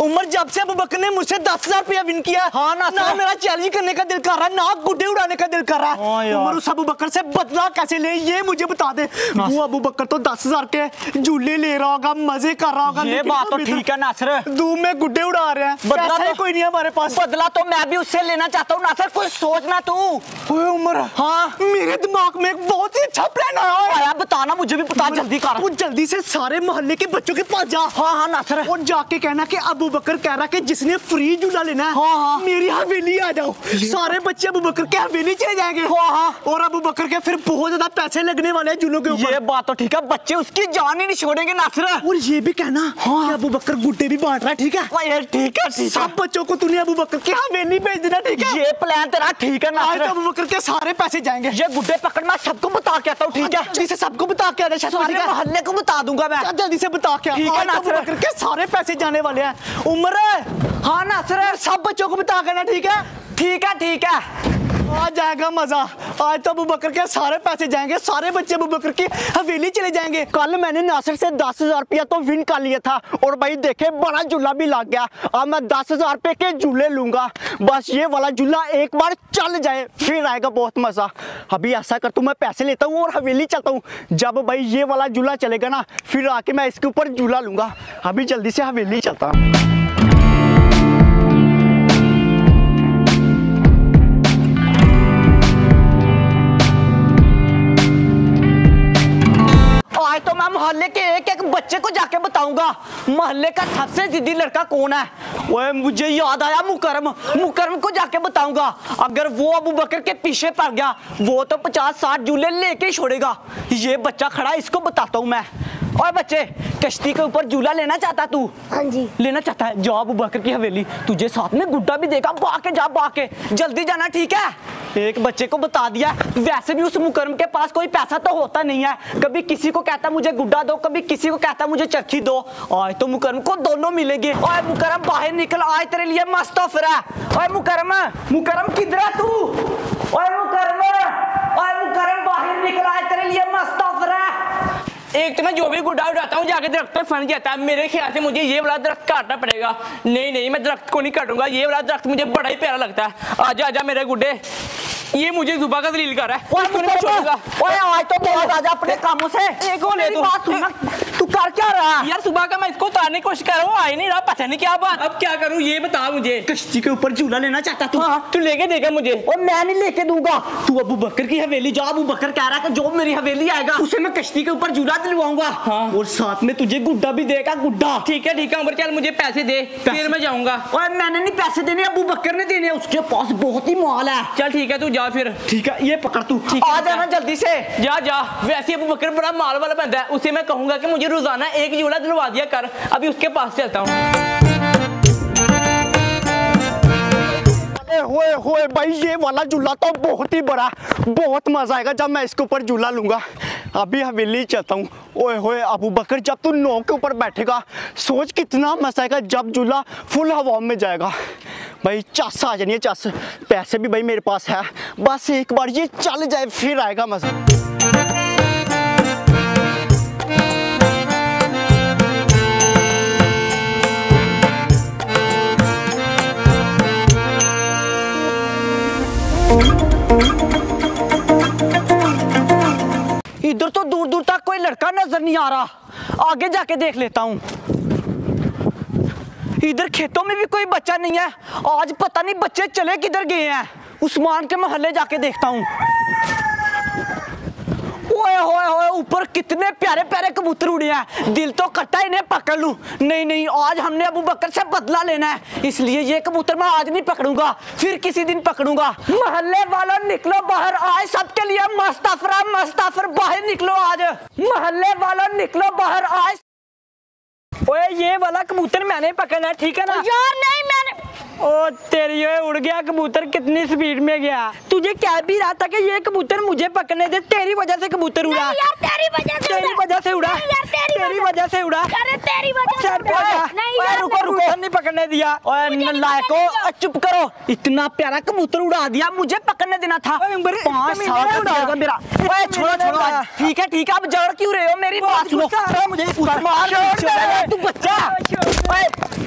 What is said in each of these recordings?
उमर जब से अबू बकर ने मुझसे दस हज़ार रुपया विन किया हाँ। ना, ना मेरा चैलेंज करने का दिल कर रहा है ना गुड्डे उड़ाने का दिल कर रहा। हाँ है उमर उस अबू बकर से बदला कैसे ले ये मुझे बता दे। वो अबू बकर तो दस हज़ार के झूले ले रहा होगा मज़े कर रहा होगा ये बात तो ठीक है नासर धूम में गुड्डे उड़ा रहे हैं। बदला तो- कोई नहीं हमारे पास। बदला तो मैं भी उससे लेना चाहता हूँ नासर कोई सोचना तू। उमर। हाँ। मेरे दिमाग में एक बहुत ही अच्छा प्लान आया आया बताना मुझे भी पता जल्दी कर। जल्दी से सारे मोहल्ले के बच्चों के पास जा। हाँ हाँ नासर और जाके कहना की अबू बकर कह रहा कि जिसने फ्री झूला लेना है हाँ, हाँ। मेरी हवेली आ जाओ। सारे बच्चे अबू बकर के हवेली चले जाएँगे। हाँ, हाँ। और अबू बकर के फिर बहुत ज़्यादा पैसे लगने वाले हैं झूलों के ऊपर। ये बात तो ठीक है बच्चे उसकी जान ही नहीं छोड़ेंगे नासर। और ये भी कहना कि अबू बकर गुड्डे भी बांट रहा है ठीक है? हाँ, ठीक है सब बच्चों को तूने अबू बकर की हवेली भेज देना ठीक है? ये प्लान तेरा ठीक है तो अबू बकर के सारे पैसे जाएँगे। ये गुड्डे पकड़ मैं सबको बता के आता हूँ ठीक है? जल्दी से सबको बता के आना शायद सारे मोहल्ले को बता दूँगा मैं। जल्दी से बता के ठीक है तो अबू बकर के सारे पैसे जाने वाले हैं। उम्र हाँ नासर सब बच्चों को बता के आना ठीक है ठीक है ठीक है आ जाएगा मज़ा। आज तो अबू बकर के सारे पैसे जाएँगे, सारे बच्चे अबू बकर की हवेली चले जाएँगे। कल मैंने नासिर से दस हज़ार रुपया तो विन कर लिया था, और भाई देखे, बड़ा झूला भी लग गया। अब मैं दस हज़ार रुपये के झूले लूँगा। बस ये वाला झूला एक बार चल जाए, फिर आएगा बहुत मज़ा। अभी ऐसा कर तू, मैं पैसे लेता हूँ और हवेली चलता हूँ। जब भाई ये वाला झूला चलेगा ना, फिर आके मैं इसके ऊपर झूला लूँगा। अभी जल्दी से हवेली चलता हूँ। मोहल्ले के एक एक बच्चे को जाके बताऊँगा। मोहल्ले का सबसे जिद्दी लड़का कौन है? ओए, मुझे याद आया मुकरम मुकरम को जाके बताऊँगा। अगर वो अबू बकर के पीछे पड़ गया, वो तो पचास साठ झूले लेके छोड़ेगा। ये बच्चा खड़ा इसको बताता हूँ मैं। और बच्चे कश्ती के ऊपर झूला लेना चाहता तू? हाँ जी। लेना चाहता है? जा अबू बकर की हवेली। तुझे साथ में गुड्डा भी देगा। बाके जा बाके जल्दी जाना ठीक है? एक बच्चे को बता दिया। वैसे भी उस मुकरम के पास कोई पैसा तो होता नहीं है। कभी किसी को कहता मुझे गुड्डा दो। कभी किसी को कहता मुझे चरखी दो। आज तो मुकरम को दोनों मिलेंगे। ओए मुकरम बाहर निकल आज तेरे लिए मस्त ऑफ़र है। ओए मुकरम मुकरम किधर है तू? ओए मुकरम ओए मुकरम बाहर निकल आज तेरे लिए मस्त ऑफ़र एक तो मैं जो भी गुड्डा उड़ाता हूँ जाके दरख्त पर फन जाता है। मेरे ख्याल से मुझे ये वाला दरख्त काटना पड़ेगा। नहीं नहीं मैं दरख्त को नहीं काटूँगा। ये वाला दरख्त मुझे बड़ा ही प्यारा लगता है। आजा आजा मेरे गुड्डे। ये मुझे जुबा का दलील कर रहा है। ओए आज तो बहुत आजा अपने कामों से। एक और बात सुनना कर क्या रहा? है यार सुबह का मैं इसको उतारने की कोशिश कर रहा हूँ आई नहीं रहा पता नहीं क्या बात। अब क्या करूँ ये बता मुझे। कश्ती के ऊपर झूला लेना चाहता तू? हाँ। तू लेके देगा मुझे। और मैं नहीं लेके दूँगा। तू अबू बकर की हवेली जा अबू बकर कह रहा है जो मेरी हवेली आएगा उसे मैं कश्ती के ऊपर झूला दिलवाऊँगा। हाँ। और साथ में तुझे गुड्डा भी देगा गुड्डा। ठीक है ठीक है उमर चल मुझे पैसे दे। फिर मैं जाऊँगा। और मैंने नहीं पैसे देने अबू बकर ने देने उसके पास बहुत ही माल है। चल ठीक है तू जा फिर। ठीक है ये पकड़ तू। आ जाना जल्दी से। जा जा। वैसे अबू बकर बड़ा माल वाला बंदा है उसे मैं कहूँगा कि मुझे रोज़ाना एक झूला दिलवा दिया कर। अभी उसके पास चलता हूँ। होए होए, भाई, ये वाला झूला तो बहुत ही बड़ा, बहुत मज़ा आएगा जब मैं इसके ऊपर झूला लूँगा। अभी हवेली चलता हूँ। ओए, होए अबू बकर जब तू नौ के ऊपर बैठेगा, सोच कितना मज़ा आएगा जब झूला फुल हवा में जाएगा। भाई, चस आ जानी है, चस। पैसे भी भाई मेरे पास है। बस एक बार ये चल जाए, फिर आएगा मज़ा। लड़का नज़र नहीं आ रहा। आगे जाके देख लेता हूँ। इधर खेतों में भी कोई बच्चा नहीं है। आज पता नहीं बच्चे चले किधर गए हैं। उस्मान के मोहल्ले जाके देखता हूँ। ओए होए होए ऊपर कितने प्यारे प्यारे कबूतर उड़े हैं। दिल तो कट्टा इन्हें पकड़ लूँ। नहीं नहीं आज हमने अबू बकर से बदला लेना है। इसलिए ये कबूतर मैं आज नहीं पकड़ूँगा फिर किसी दिन पकड़ूँगा। मोहल्ले वालों निकलो बाहर आज सबके लिए मस्ताफरा मस्ताफर बाहर निकलो आज। मोहल्ले वालों निकलो बाहर आज ओए ये वाला कबूतर मैंने पकड़ना है ठीक है ना? यार नहीं मैंने ओ तेरी ओए उड़ गया कबूतर कितनी स्पीड में गया तुझे क्या भी रहा था कि ये कबूतर मुझे पकड़ने दे तेरी वजह से कबूतर उड़ा यार तेरी वजह से तेरी उड़ा। वजह से उड़ा तेरी तेरी वजह से उड़ा अरे तेरी वजह से सर पे उड़ा। उड़ा। नहीं ओए, रुको रुको। नहीं पकड़ने दिया। ओए पकड़ने चुप करो। इतना प्यारा कबूतर उड़ा दिया मुझे पकड़ने देना था। पाँच साल उड़ाएगा उड़ा। मेरा। ओए छोड़ो छोड़ो। ठीक है ठीक है अब जड़ क्यों रहे हो मेरी बात सुनो। मुझे। तू बच्चा ओए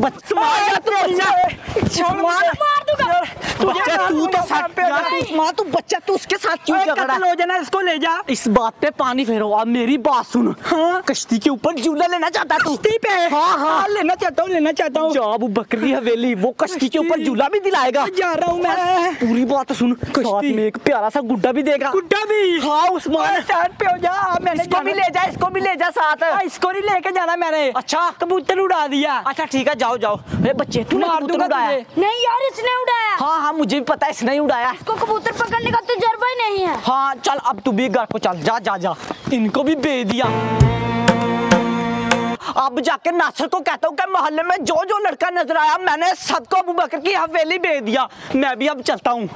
बच्चा मार तू बच्चा मार दूँगा। तू बच्चा तू तो साथ यार तू बच्चा तू उसके साथ क्यों झगड़ा? हो जाना इसको ले जा। इस बात पे पानी फेरो अब मेरी बात सुन। हाँ। कश्ती के ऊपर झूला लेना चाहता तू? कश्ती पे? हाँ हाँ। लेना चाहता हूँ लेना चाहता हूँ। जाब बकरी हवेली वो कश्ती के ऊपर झूला भी दिलाएगा। जा रहा हूँ मैं। पूरी बात सुन। साथ में एक प्यारा सा गुड्डा भी देगा। गुड्डा भी? हाँ उस्मान साथ पे हो जा। मैंने इसको भी ले जा इसको भी ले जा साथ। इसको नहीं लेके जाना मैंने। अच्छा। कबूतर उड़ा दिया। अच्छा ठीक है जाओ जाओ। अरे बच्चे तूने कबूतर उड़ाया। नहीं यार इसने उड़ाया। हाँ हाँ मुझे भी पता है इसने ही उड़ाया इसको कबूतर पकड़ने का तजुर्बा ही नहीं है। हाँ चल अब तू भी घर को चल। जा जा जा। इनको भी भेज दिया। अब जाके नासर को कहता हूँ कि मोहल्ले में जो जो लड़का नज़र आया मैंने सबको अबू बकर की हवेली भेज दिया। मैं भी अब चलता हूँ।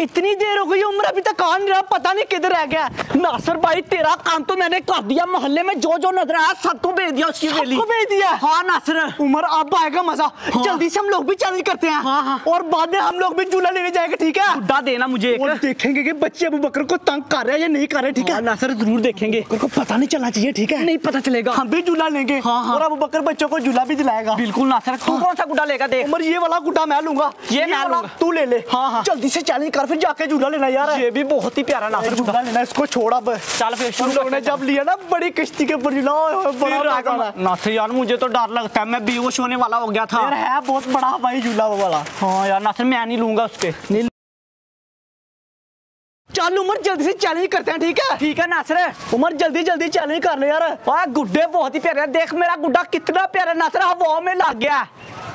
इतनी देर हो गई उम्र अभी तक आ नहीं रहा पता नहीं किधर रह गया। नासर भाई तेरा काम तो मैंने कर दिया मोहल्ले में जो जो नज़र आया सबको भेज दिया उसकी सबको भेज दिया? हाँ नासर। उम्र अब आएगा मज़ा। जल्दी से हम लोग भी चैलेंज करते हैं। हाँ, हाँ। और बाद में हम लोग भी झूला लेने जाएँगे ठीक है? गुड्डा देना मुझे एक। और देखेंगे कि बच्चे अबू बकर को तंग कर रहे हैं या नहीं कर रहे ठीक है? हाँ, नासर ज़रूर देखेंगे। को पता नहीं चलना चाहिए ठीक है? नहीं पता चलेगा। हम भी झूला लेंगे। हाँ, हाँ। और अबू बकर बच्चों को झूला भी दिलाएगा। बिल्कुल नासर। तू कौन सा गुड्डा लेगा देख। उमर ये वाला गुड्डा मैं लूँगा। ये मैं लूँगा। तू ले ले। हाँ, हाँ। जल्दी से चैलेंज कर। फिर जाके झूला लेना यार। ये भी बहुत ही प्यारा नासर गुड्डा झूला लेना इसको छोड़ अब चल फिर शुरू लोगों ने जब लिया ना बड़ी किश्ती के ऊपर झूला। नासर यार मुझे तो डर लगता है मैं बेहोश होने वाला हो गया था। यार है बहुत बड़ा हवाई झूला वो वाला। हाँ यार नासर मैं नहीं लूँगा उसके चल उमर जल्दी से चैलेंज करते हैं ठीक है? ठीक है नासर उमर जल्दी जल्दी चैलेंज कर ले यार। वाह गुड्डे बहुत ही प्यारे देख मेरा गुड्डा कितना प्यारा नासर हवा में लग गया।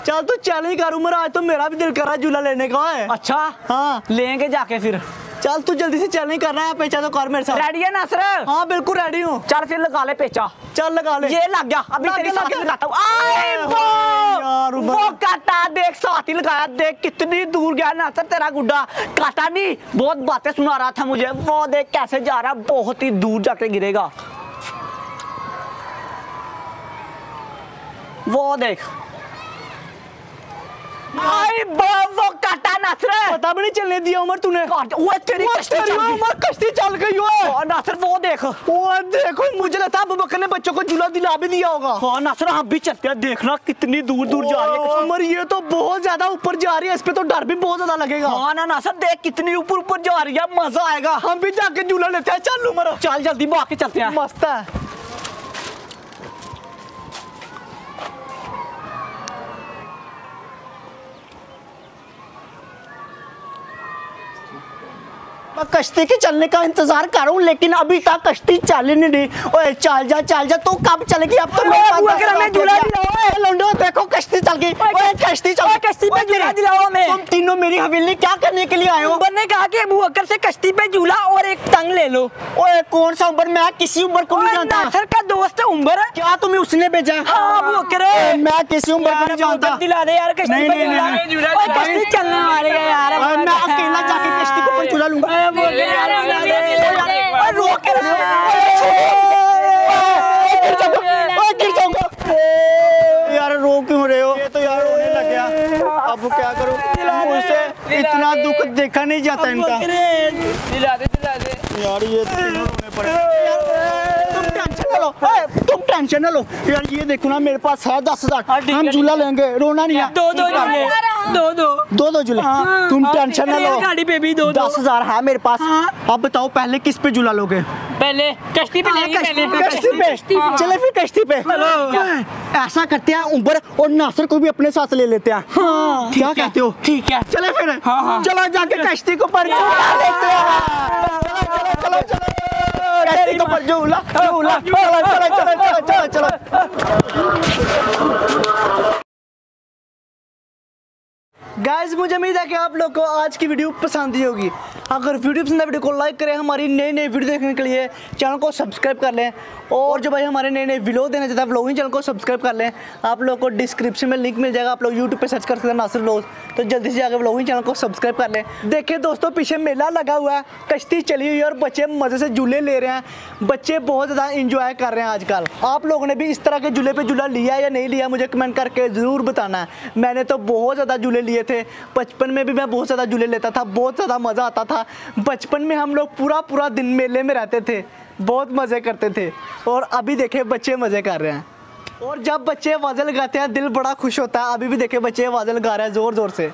चल तू चैलेंज कर उमर आज तो मेरा भी दिल कर रहा है झूला लेने का। है अच्छा? हाँ। लेंगे जाके फिर। चल तू जल्दी से चैलेंज कर रहा है पेचा तो कर मेरे साथ। रेडी है नासर? हाँ बिल्कुल रेडी हूँ। चल फिर लगा ले पेचा। चल लगा ले। ये लग गया। अभी लग तेरे गया, साथ ही लगाता हूँ। आए वो। वो काटा देख साथ ही लगाया। देख कितनी दूर गया ना सर तेरा गुड्डा। काटा नहीं बहुत बातें सुना रहा था मुझे। वो देख कैसे जा रहा बहुत ही दूर जाके गिरेगा। वो देख आई बा- वो काटा नासर। पता भी नहीं चलने दिया उमर तूने। काट वो तेरी कश्ती चल गई। उमर कश्ती चल गई हो और नासर वो देख। वो देखो मुझे लगता है बकर ने बच्चों को झूला दिला भी दिया होगा। हाँ नासर हम भी चलते हैं। देखना कितनी दूर दूर जा रही है। उमर ये तो बहुत ज़्यादा ऊपर जा रही है इस पे तो डर भी बहुत ज़्यादा लगेगा। हाँ ना नासर देख कितनी ऊपर ऊपर जा रही है मज़ा आएगा। हम भी जाके झूला लेते हैं। चल उमर। चल जल्दी भाग के चलते हैं। मस्त है। मैं कश्ती के चलने का इंतज़ार कर रहा हूँ लेकिन अभी तक कश्ती चल ही नहीं रही। ओए चल जा चल जा तू कब चलेगी? अब तो मेरे पास बुआ हमें झूला लौंडो देखो कश्ती चल गई। ओए कश्ती चल कश्ती पे झूला दिलाओ हमें। तुम तीनों मेरी हवेली क्या करने के लिए आए हो? उबर ने कहा कि अबू बकर से कश्ती पे झूला और एक टंग ले लो। ओए कौन सा उम्र? मैं किसी उम्र को नहीं जानता। नासर का दोस्त है उम्र? क्या तुम्हें उसने भेजा? हाँ, अबू बकर। मैं किसी उम्र को नहीं जानता। दिला दे यार कश्ती पे झूला। ओए, कश्ती चलने वाली है यार। मैं अकेला जाके कश्ती के ऊपर झूला लूँगा। यार, रो क्यों रहे हो? ये तो यार रोने लग गया। अब क्या करूँ? मुझसे इतना दुख देखा नहीं जाता इनका। दिला दे दिला दे। यार ये तो रोने पड़े। तुम टेंशन ना लो। तुम टेंशन ना लो। यार ये देखो ना मेरे पास है दस हज़ार। हम झूला लेंगे। रोना नहीं है। दो दो झूले दो दो। दो दो झूले तुम टेंशन ना लो। गाड़ी पे भी दो दो। दस हज़ार है मेरे पास। अब बताओ पहले किस पे झूला लोगे? पहले कश्ती पे लेंगे पहले कश्ती पे। चले फिर कश्ती पे। ऐसा करते हैं उबर और नासर को भी अपने साथ ले लेते हैं। हाँ, क्या कहते हो? ठीक है। चले फिर। हाँ, हाँ। चलो जाके कश्ती को पर लेते हैं। चलो चलो चलो कश्ती को पर झूला झूला चलो चलो चलो चलो चलो। मुझे उम्मीद है कि आप लोग को आज की वीडियो पसंद ही होगी। अगर वीडियो पसंद है, वीडियो को लाइक करें। हमारी नई नई वीडियो देखने के लिए चैनल को सब्सक्राइब कर लें। और जो भाई हमारे नए नए व्लॉग देना चाहता है व्लॉगिंग चैनल को सब्सक्राइब कर लें। आप लोग को डिस्क्रिप्शन में लिंक मिल जाएगा। आप लोग यूट्यूब पर सर्च कर सकते हैं नासिर व्लॉग तो जल्दी से जाकर व्लॉगिंग चैनल को सब्सक्राइब कर लें। देखिए दोस्तों, पीछे मेला लगा हुआ है। कश्ती चली हुई है और बच्चे मज़े से झूले ले रहे हैं। बच्चे बहुत ज़्यादा इंजॉय कर रहे हैं आजकल। आप लोगों ने भी इस तरह के झूले पे झूला लिया या नहीं लिया, मुझे कमेंट करके ज़रूर बताना है। मैंने तो बहुत ज़्यादा झूले लिए थे। बचपन में भी मैं बहुत ज़्यादा झूले लेता था, बहुत ज़्यादा मज़ा आता था। बचपन में हम लोग पूरा पूरा दिन मेले में रहते थे, बहुत मज़े करते थे। और अभी देखे बच्चे मज़े कर रहे हैं। और जब बच्चे वाजल गाते हैं, दिल बड़ा खुश होता है। अभी भी देखे बच्चे वाजल गा रहे हैं ज़ोर ज़ोर से।